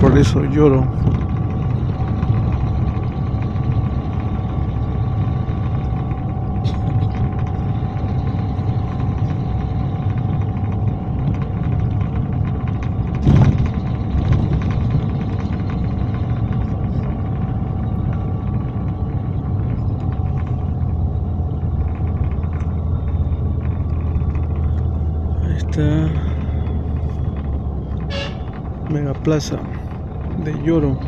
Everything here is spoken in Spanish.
por eso lloro. Ahí está Mega Plaza de Lloro.